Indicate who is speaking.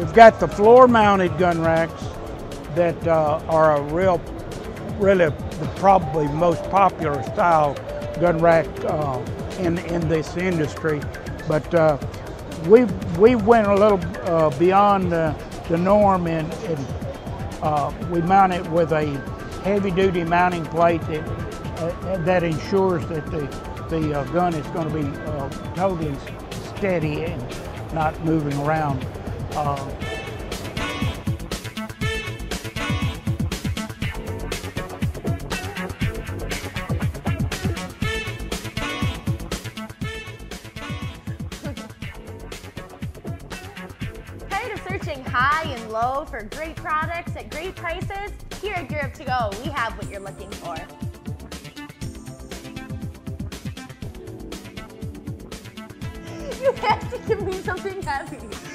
Speaker 1: We've got the floor-mounted gun racks that uh, are a real, really the probably most popular style gun rack uh, in in this industry. But uh, we we went a little uh, beyond the, the norm and, and uh, we mount it with a heavy-duty mounting plate that uh, that ensures that the the gun is going to be totally steady and not moving around. Um,
Speaker 2: Tired searching high and low for great products at great prices? Here at Up To Go, we have what you're looking for. You have to give me something heavy.